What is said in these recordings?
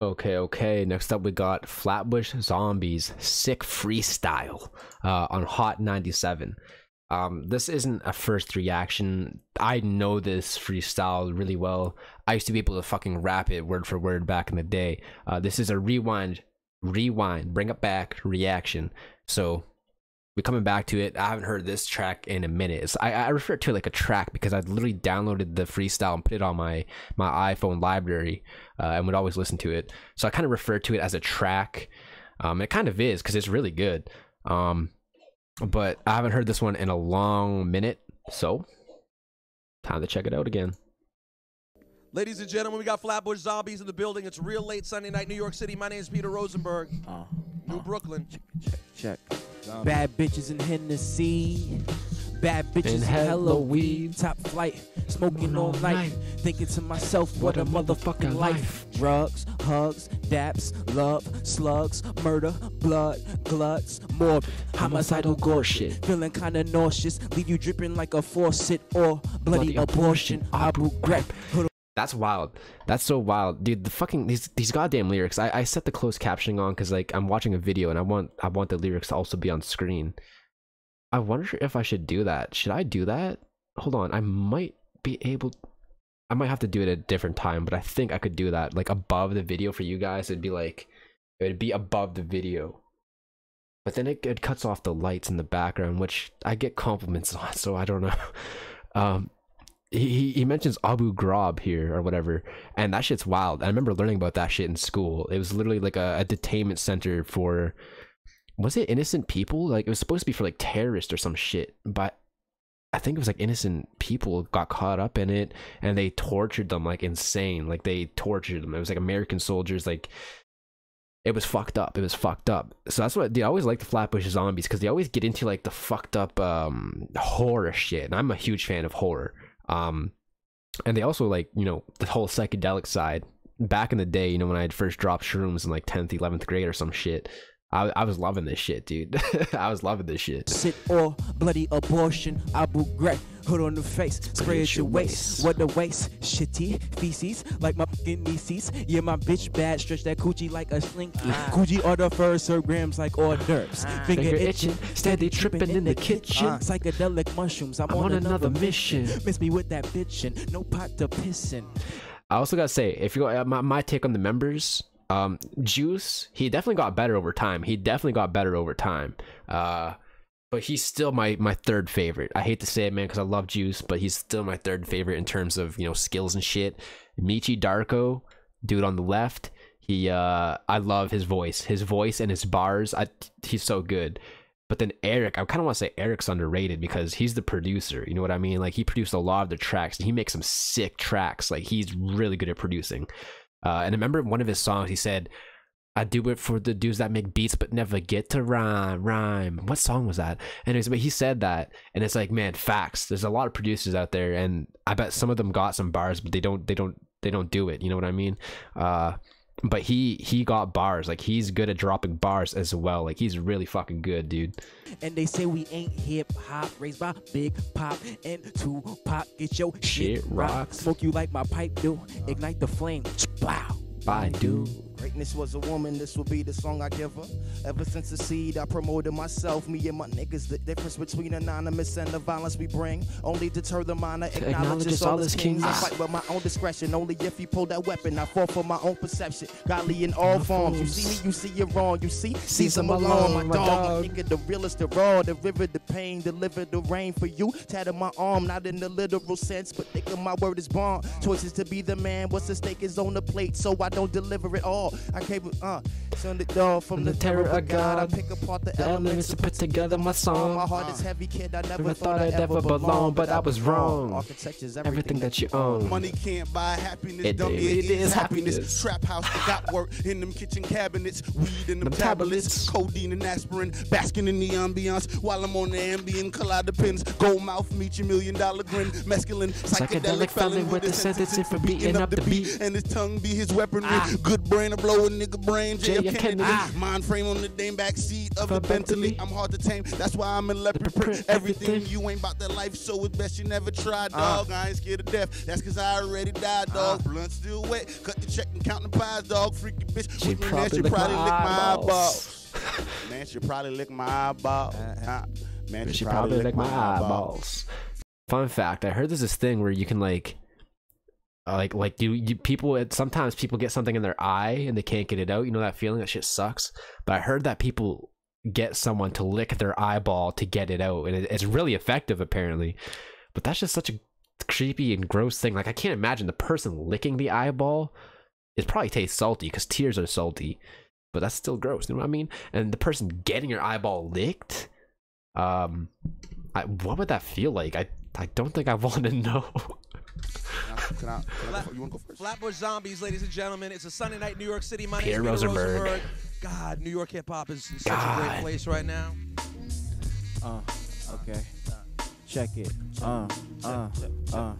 Okay, okay. Next up, we got Flatbush Zombies Sick Freestyle uh, on Hot 97. Um, this isn't a first reaction. I know this freestyle really well. I used to be able to fucking rap it word for word back in the day. Uh, this is a rewind, rewind, bring it back reaction. So we're coming back to it. I haven't heard this track in a minute. It's, I, I refer to it like a track because I literally downloaded the freestyle and put it on my my iPhone library uh, and would always listen to it. So I kind of refer to it as a track. Um, it kind of is because it's really good. Um, but I haven't heard this one in a long minute, so time to check it out again. Ladies and gentlemen, we got Flatbush Zombies in the building. It's real late Sunday night, New York City. My name is Peter Rosenberg, Uh, New Brooklyn. check, check. check. Bad bitches in Hennessy. Bad bitches In in Halloween. Halloween. Top flight. Smoking all night. Thinking to myself, what a motherfucking life. Drugs, hugs, daps, love, slugs, murder, blood, gluts, morbid, homicidal gore shit. Feeling kinda nauseous. Leave you dripping like a faucet or bloody, Bloody abortion. Abu Ghraib. Hood That's wild. That's so wild, dude. The fucking these these goddamn lyrics. I, I set the closed captioning on because like I'm watching a video and I want I want the lyrics to also be on screen. I wonder if I should do that. Should I do that? Hold on. I might be able. I might have to do it at a different time, but I think I could do that like above the video for you guys. It'd be like it would be above the video. But then it, it cuts off the lights in the background, which I get compliments on, so I don't know. Um, he, he mentions Abu Ghraib here or whatever, and that shit's wild. I remember learning about that shit in school. It was literally like a, a detainment center for was it innocent people? Like it was supposed to be for like terrorists or some shit, but I think it was like innocent people got caught up in it and they tortured them like insane. Like they tortured them. It was like American soldiers like it was fucked up. It was fucked up. So that's what they always like the Flatbush Zombies because they always get into like the fucked up um horror shit. And I'm a huge fan of horror. Um and they also like, you know, the whole psychedelic side. Back in the day, you know, when I had first dropped shrooms in like 10th, 11th grade or some shit, I, I was loving this shit, dude. I was loving this shit. Sit or bloody abortion. Abu Ghraib, hood on the face, spray at your waist. What the waist? Shitty feces like my fucking nieces. Yeah, my bitch bad, stretch that coochie like a slinky. Ah. Coochie order first, serve grams like hors d'oeuvres. Ah. Finger Finger itching, steady tripping in the kitchen. Ah. Psychedelic mushrooms, I'm, I'm on another mission. Miss me with that bitchin', no pot to pissin'. I also gotta say, if you uh, my, my take on the members, um, Juice, he definitely got better over time. He definitely got better over time. Uh, but he's still my my third favorite. I hate to say it, man, because I love Juice, but he's still my third favorite in terms of you know skills and shit. Meechy Darko, dude on the left, he uh, I love his voice, his voice and his bars. I he's so good. But then Eric, I kind of want to say Eric's underrated because he's the producer. You know what I mean? Like he produced a lot of the tracks, and he makes some sick tracks. Like he's really good at producing. Uh, and I remember one of his songs, he said, "I do it for the dudes that make beats but never get to rhyme." Rhyme. What song was that? Anyways, but he said that, and it's like, man, facts. There's a lot of producers out there, and I bet some of them got some bars, but they don't, they don't, they don't do it. You know what I mean? Uh, but he he got bars. Like he's good at dropping bars as well. Like he's really fucking good, dude. And they say we ain't hip hop, raised by Big Pop and Tupac. Get your shit Shit rock. rocks. Smoke you like my pipe do. Ignite the flame. Wow. Bye, dude. Greatness was a woman, this will be the song I give her. Ever since the seed, I promoted myself, me and my niggas. The difference between anonymous and the violence we bring only deter the minor. Acknowledge acknowledge us all as as kings. I fight with my own discretion, only if you pull that weapon. I fall for my own perception, godly in all forms. You see me, you see it wrong. You see, Caesar Malone, my my dog. dog. My nigga, the realest, the raw, the river, the pain, deliver the rain for you. Tatted my arm, not in the literal sense, but nigga, my word is bond. Choices to be the man, what's the stake is on the plate, so I don't deliver it all. I with, uh, son the dog from the, terror of God. I pick apart the, The elements to put together my song. My heart is heavy, kid. I never Never thought I'd ever belong, but I was wrong. Architecture's Everything that you own. Money can't buy happiness, It- dummy. it It, is is happiness. happiness. Trap house, they got work in them kitchen cabinets. Weed in them Them tablets. tablets. Codeine and aspirin. Basking in the ambiance while I'm on the ambient. Collider pins. Gold mouth, meet your million dollar grin. Mescaline, psychedelic, felon with a sentencing for beating up the beat. And his tongue be his weaponry. Ah. Good brain to blow a nigga brain. J.F. a Kennedy. Kennedy. Mind frame on the dame back seat of Of a a Bentley. Bentley. I'm hard to tame. That's why I'm in leopard print. Everything you ain't about that life, so it's best you never try, dog. I ain't scared of death. That's cause I already died, dog. Blunt still wet. Cut the check and count the pies, dog. Freaky bitch. She With me, man, probably she lick probably my lick my eyeballs. eyeballs. Man, she probably lick my eyeball. Uh, Man, she probably like my eyeballs. Fun fact: I heard there's this thing where you can like, uh, like, like you, you people. Sometimes people get something in their eye and they can't get it out. You know that feeling? That shit sucks. But I heard that people get someone to lick their eyeball to get it out, and it, it's really effective apparently. But that's just such a creepy and gross thing. Like I can't imagine the person licking the eyeball. It probably tastes salty because tears are salty, but that's still gross. You know what I mean? And the person getting your eyeball licked um I, what would that feel like i i don't think i want to know Can I, can I, you want to go first? Flatbush Zombies, ladies and gentlemen. It's a Sunday night New York City. My name Pierre is Rosenberg. Rosenberg. God, New York hip hop is in such a great place right now. Uh, okay. Check it. Uh, uh, uh.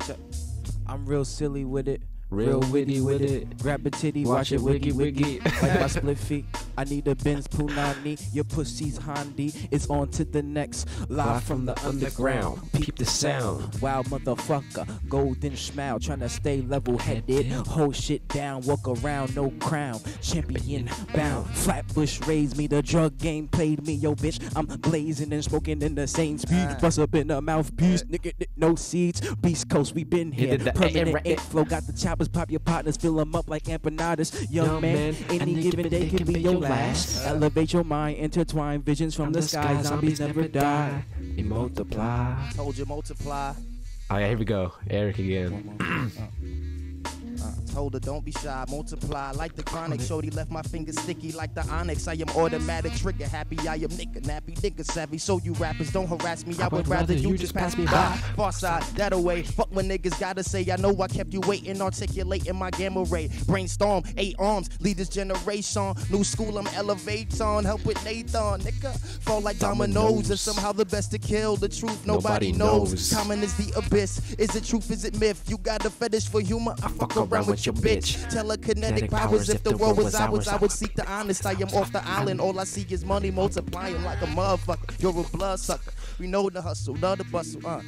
I'm real silly with it. Real witty with it. Grab a titty, Watch watch, it it wiggy wiggy wiggy. wiggy. like my split feet. I need a Benz Punani. Your pussy's Handy. It's on to the next. Live, Live from the underground. Peep the sound. Wow, motherfucker. Golden smile. Trying to stay level headed. Hold shit down. Walk around. No crown. Champion bound. Flatbush raised me. The drug game played me. Yo, bitch. I'm blazing and smoking in the same speed. Bust up in the mouthpiece. Nigga, n- no seeds. Beast Coast. We been here. Permanent eh, eh, eh. inflow. Got the choppers. Pop your partners. Fill them up like empanadas. Young, man, Any given day can be your last. Elevate your mind. Intertwine visions from, the, sky. Zombies never die. They multiply. Told you multiply. Oh yeah, here we go. Eric again. Oh. Told her don't be shy, multiply like the chronic. Shorty left my fingers sticky like the onyx. I am automatic trigger happy. I am nigga nappy, nigga savvy. So you rappers don't harass me. I, would rather you just pass me by. Far side, that away. Fuck when niggas gotta say. I know I kept you waiting, articulating my gamma ray. Brainstorm, eight arms, lead this generation. New school, I'm elevating. Help with Nathan, nigga. Fall like dominoes. Dominoes. And somehow the best to kill. The truth nobody, Nobody knows. knows. Common is the abyss. Is it truth? Is it myth? You got a fetish for humor? I fuck around with your bitch. Telekinetic powers. If the world was ours, I would seek the honest. I am off the island. All I see is money multiplying like a motherfucker. You're a bloodsucker. We know the hustle, love the bustle. Uh.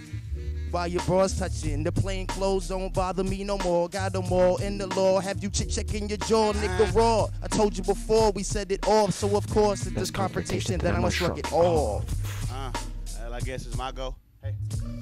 While your bras touching, the plain clothes don't bother me no more. Got them all in the law. Have you chick checking your jaw, nigga raw? I told you before we said it off, so of course it's this confrontation that I must shrug it off. Uh, well, I guess it's my go. Hey.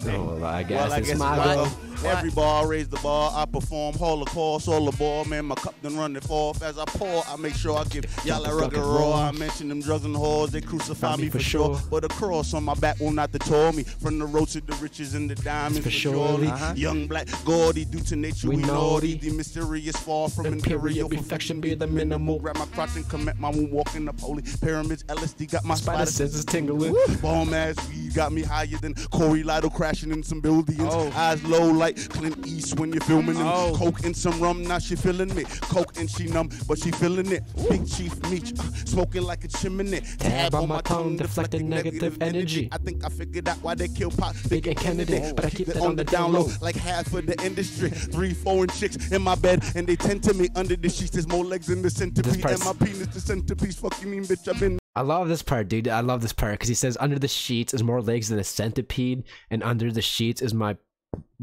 Oh, well, I guess well, I it's guess my it's my go. Go. Every ball, raise the bar. I perform holocaust, all the ball, man. My cup done run it off. As I pour, I make sure I give y'all a rugged raw. I mention them drugs and whores, they crucify me for sure. But a cross on my back will not deter me. From the road to the riches and the diamonds For for surely. Uh-huh. Young black Gordy, due to nature We we, naughty. The mysterious fall from Imperial imperial perfection be the minimal. Grab my crotch and commit my moon walking up holy pyramids. LSD got my Spider spider senses tingling. Bomb ass weed got me higher than Cory Lidle crashing in some buildings. Oh. Eyes low like Clint East when you're filming him. Oh. Coke and some rum, now she feeling me. Coke and she numb, but she feeling it. Big Chief Meech, uh, smoking like a chimney. Tab on my tongue, deflecting negative energy. I think I figured out why they kill Pop, Big and Kennedy, but I keep that on the down low. Like half of the industry. Three foreign chicks in my bed, and they tend to me under the sheets. There's more legs in the centipede, and my penis the centerpiece. Fuck you mean, bitch? I've been I love this part, dude. I love this part because he says under the sheets is more legs than a centipede, and under the sheets is my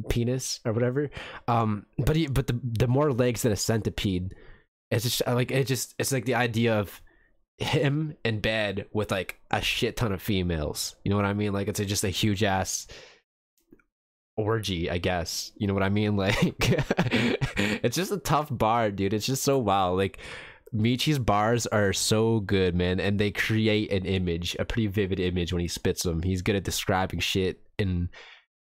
penis or whatever. Um, but he, but the the more legs than a centipede, it's just like it just it's like the idea of him in bed with like a shit ton of females. You know what I mean? Like it's a, just a huge ass orgy, I guess. You know what I mean? Like it's just a tough bar, dude. It's just so wild. Like Meechy's bars are so good, man, and they create an image, a pretty vivid image when he spits them. He's good at describing shit in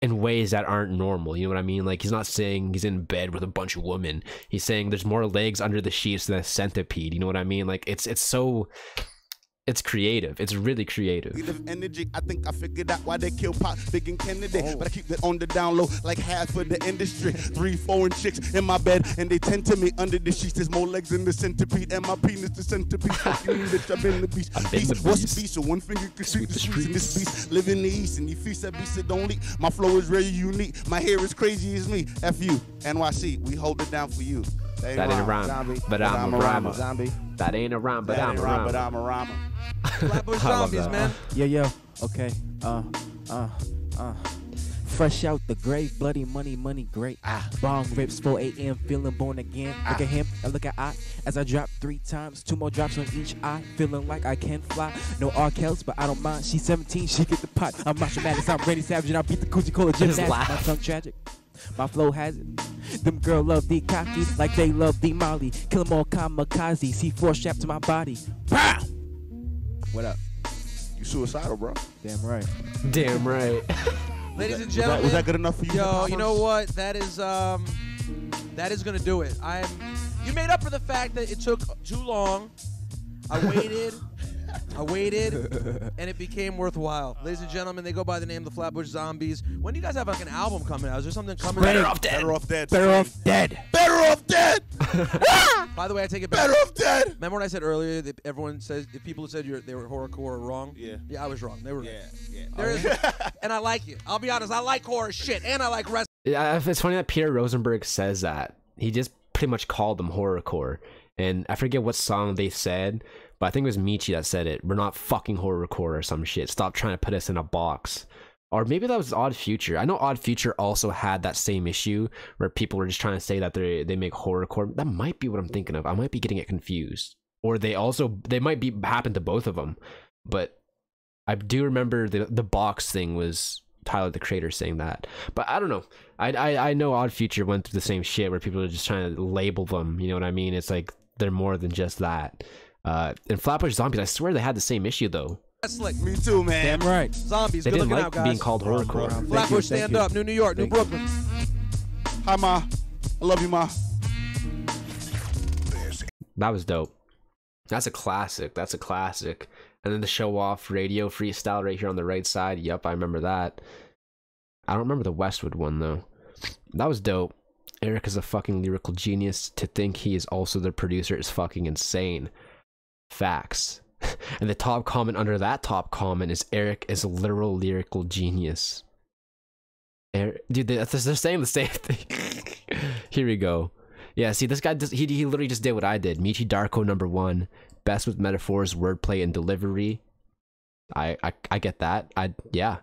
in ways that aren't normal. You know what I mean? Like he's not saying he's in bed with a bunch of women. He's saying there's more legs under the sheets than a centipede. You know what I mean? Like it's it's so it's creative. It's really creative. Negative energy. I think I figured out why they kill Pop, Big and Kennedy. Oh. But I keep that on the down low, like half of the industry. Three foreign chicks in my bed, and they tend to me under the sheets. There's more legs in the centipede, and my penis the centipede. Fucking me, bitch, I've been the beast. I've been beast. the What's beast. a beast? So one finger can sweep Sweep the the streets, and this beast live in the east, and he feast that beast that don't leak. My flow is very unique. My hair is crazy as me. F you, NYC. We hold it down for you. That That ain't a rhyme, Zombie. but I'm a rhymer. Zombie. That ain't a rhyme, but That I'm ain't a rhyme, rhymer. but I'm a rhymer. Flatbush Zombies, man. Yo, yo, okay, uh, uh, uh. Fresh out the grave, bloody money, money great. Ah. Bong rips 4 a.m., feeling born again. Look at him, and look at I. As I drop three times, two more drops on each eye. Feeling like I can fly. No R. Kells, but I don't mind. She's 17, she get the pot. I'm Macho Madness, I'm Randy Savage, and I beat the Coochie Cola gymnast. My tongue tragic. My flow has it. Them girl love the cocky like they love the Molly. Kill 'em all kamikaze. C4 strapped to my body. Pow! What up? You suicidal, bro. Damn right. Damn right. Ladies and Was that, gentlemen. was that good enough for you? Yo, you know what? That is um, that is gonna do it. I'm. You made up for the fact that it took too long. I waited. I waited, and it became worthwhile. Ladies and gentlemen, they go by the name of the Flatbush Zombies. When do you guys have like an album coming out? Is there something coming Better out? off dead. Better off dead. Better off dead. Better off dead. By the way, I take it back. Better off dead. Remember when I said earlier that everyone says if people said you're, they were horrorcore are wrong? Yeah. Yeah, I was wrong. They were. right. yeah. There is, and I like it. I'll be honest. I like horror shit, and I like wrestling. Yeah, it's funny that Peter Rosenberg says that. He just pretty much called them horrorcore. And I forget what song they said, but I think it was Meechy that said it. We're not fucking horrorcore or some shit. Stop trying to put us in a box. Or maybe that was Odd Future. I know Odd Future also had that same issue where people were just trying to say that they they make horrorcore. That might be what I'm thinking of. I might be getting it confused. Or they also they might be happen to both of them. But I do remember the the box thing was Tyler the Creator saying that. But I don't know. I, I I know Odd Future went through the same shit where people are just trying to label them. You know what I mean? It's like they're more than just that. Uh, and Flatbush Zombies, I swear they had the same issue though. Me too, man. Damn right. Zombies. They Good didn't like out, guys. being called horrorcore. Thank you, Flatbush, stand you. up. New New York, New Thank you. Brooklyn. Hi, ma. I love you, ma. That was dope. That's a classic. That's a classic. And then the show off radio freestyle right here on the right side. Yep, I remember that. I don't remember the Westwood one though. That was dope. Eric is a fucking lyrical genius. To think he is also the producer is fucking insane. Facts. And the top comment under that top comment is Eric is a literal lyrical genius. Eric, dude, they're, saying the same thing. Here we go. Yeah, see, this guy he he literally just did what I did. Meechy Darko number one, best with metaphors, wordplay, and delivery. I I, I get that. I yeah.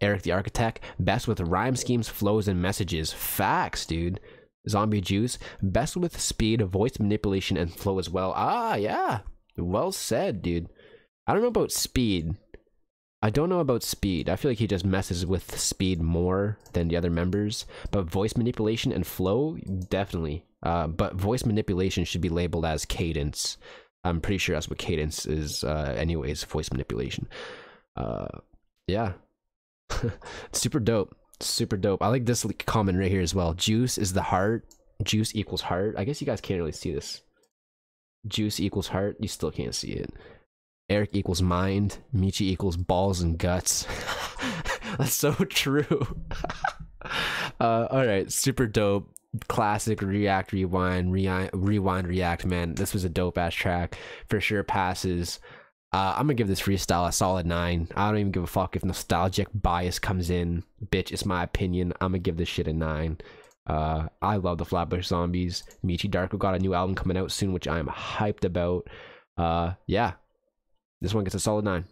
Eric the Architect, best with rhyme schemes, flows, and messages. Facts, dude. Zombie Juice, best with speed, voice manipulation, and flow as well. Ah, yeah. Well said, dude. I don't know about speed. I don't know about speed. I feel like he just messes with speed more than the other members. But voice manipulation and flow, definitely. Uh, but voice manipulation should be labeled as cadence. I'm pretty sure that's what cadence is, uh, anyways, voice manipulation. Uh, yeah. Super dope. Super dope. I like this comment right here as well. Juice is the heart. Juice equals heart. I guess you guys can't really see this. Juice equals heart. You still can't see it. Eric equals mind. Meechy equals balls and guts. That's so true. uh, all right, super dope. Classic React Rewind, Rewind, Rewind React. Man, this was a dope ass track for sure. Passes. Uh, I'm gonna give this freestyle a solid nine. I don't even give a fuck if nostalgic bias comes in. Bitch, it's my opinion. I'm gonna give this shit a nine. Uh, I love the Flatbush Zombies. Meechy Darko got a new album coming out soon, which I am hyped about. Uh, yeah, this one gets a solid nine.